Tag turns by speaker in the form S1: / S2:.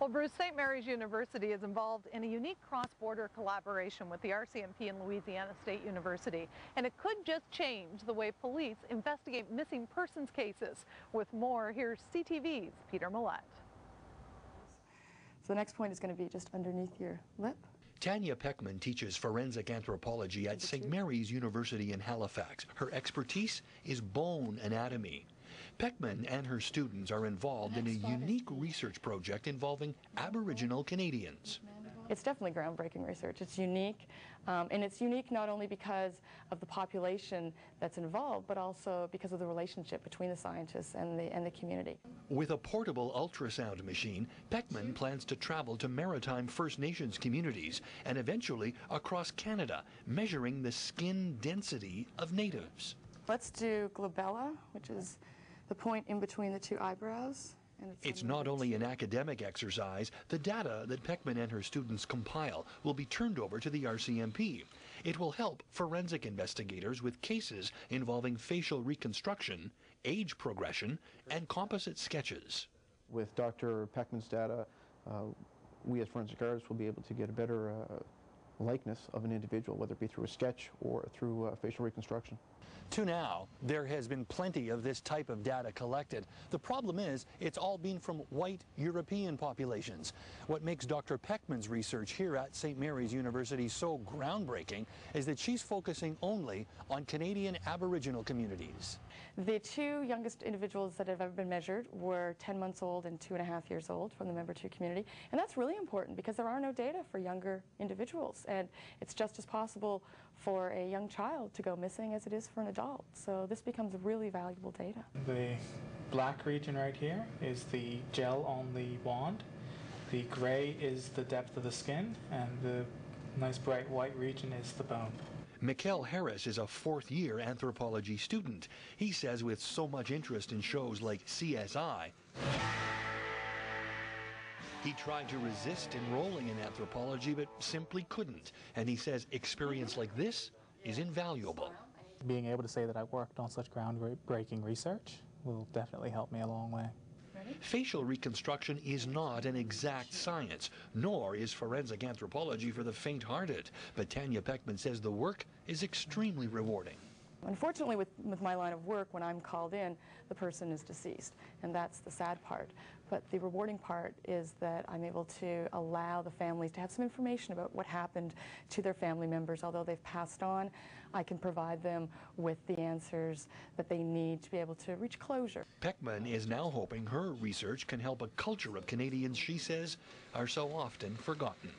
S1: Well, Bruce, St. Mary's University is involved in a unique cross-border collaboration with the RCMP and Louisiana State University, and it could just change the way police investigate missing persons cases. With more, here's CTV's Peter Millett.
S2: So the next point is going to be just underneath your lip.
S3: Tanya Peckmann teaches forensic anthropology at St. Mary's University in Halifax. Her expertise is bone anatomy. Peckmann and her students are involved in a unique research project involving Aboriginal Canadians.
S2: It's definitely groundbreaking research. It's unique, um, and it's unique not only because of the population that's involved, but also because of the relationship between the scientists and the, and the community.
S3: With a portable ultrasound machine, Peckmann plans to travel to maritime First Nations communities and eventually across Canada, measuring the skin density of natives.
S2: Let's do glabella, which is the point in between the two eyebrows.
S3: It's, it's not only an academic exercise, the data that Peckmann and her students compile will be turned over to the RCMP. It will help forensic investigators with cases involving facial reconstruction, age progression, and composite sketches.
S4: With Dr. Peckmann's data, uh, we as forensic artists will be able to get a better uh, likeness of an individual, whether it be through a sketch or through uh, facial reconstruction.
S3: To now, there has been plenty of this type of data collected. The problem is it's all been from white European populations. What makes Dr. Peckmann's research here at St. Mary's University so groundbreaking is that she's focusing only on Canadian Aboriginal communities.
S2: The two youngest individuals that have ever been measured were 10 months old and two and a half years old from the Membertou community. And that's really important because there are no data for younger individuals. And it's just as possible for a young child to go missing as it is for an adult. So this becomes really valuable data.
S5: The black region right here is the gel on the wand. The gray is the depth of the skin, and the nice bright white region is the bone.
S3: Mikkel Harris is a fourth year anthropology student. He says with so much interest in shows like CSI, he tried to resist enrolling in anthropology, but simply couldn't. And he says experience like this is invaluable.
S5: Being able to say that I worked on such groundbreaking research will definitely help me a long way.
S3: Facial reconstruction is not an exact science, nor is forensic anthropology for the faint-hearted. But Tanya Peckmann says the work is extremely rewarding.
S2: Unfortunately, with, with my line of work, when I'm called in, the person is deceased, and that's the sad part. But the rewarding part is that I'm able to allow the families to have some information about what happened to their family members. Although they've passed on, I can provide them with the answers that they need to be able to reach closure.
S3: Peckmann is now hoping her research can help a culture of Canadians she says are so often forgotten.